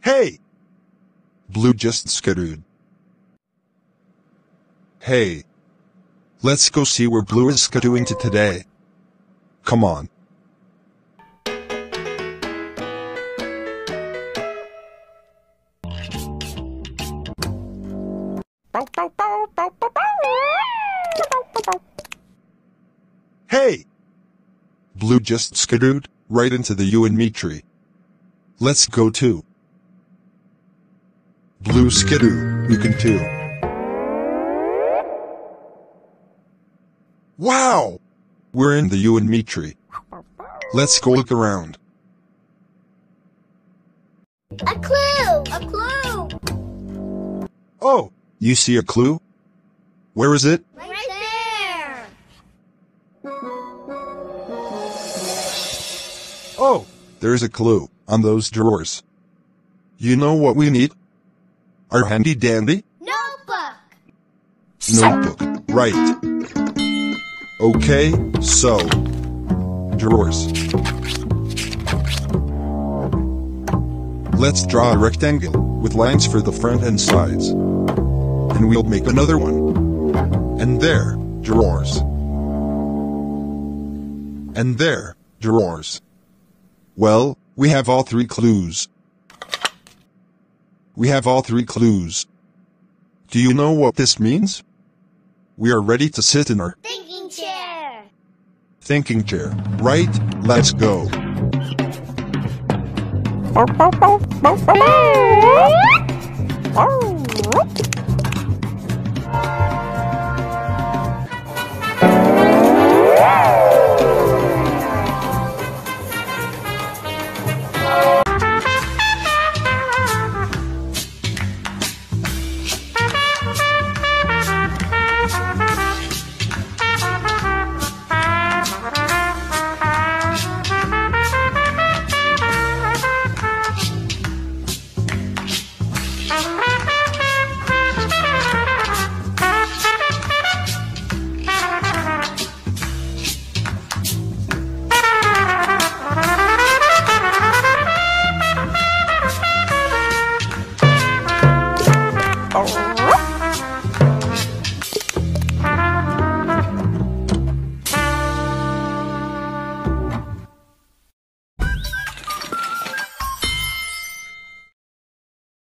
Hey! Blue just skidooed. Hey! Let's go see where Blue is skidooing to today. Come on. Hey! Blue just skidooed right into the you and me tree. Let's go too. Blue skidoo, you can too. Wow! We're in the you and me tree. Let's go look around. A clue! A clue! Oh, you see a clue? Where is it? Right, Oh, there's a clue on those drawers. You know what we need? Our handy dandy Notebook! notebook. Right. Okay, so drawers. Let's draw a rectangle with lines for the front and sides. And we'll make another one. And there, drawers. And there, drawers. Well, we have all three clues. We have all three clues. Do you know what this means? We are ready to sit in our thinking chair. Thinking chair. Right, let's go.